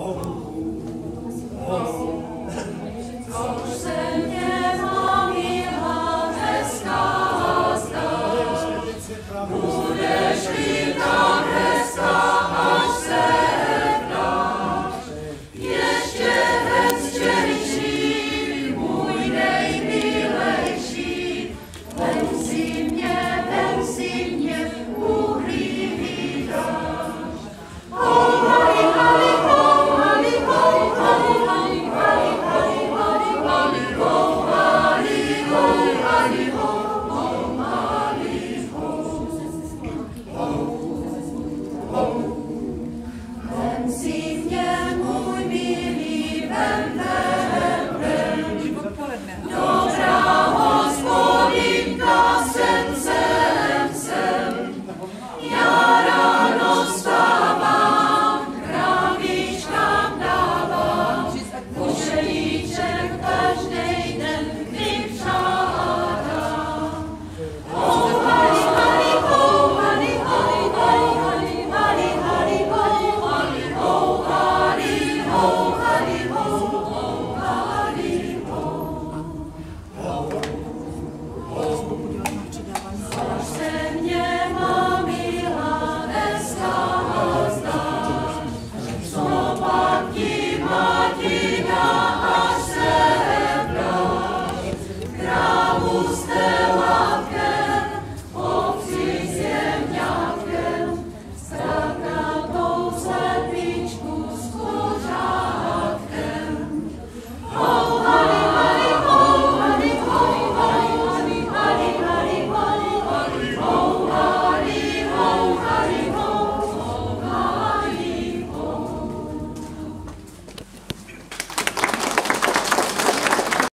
Węsy remember. vida.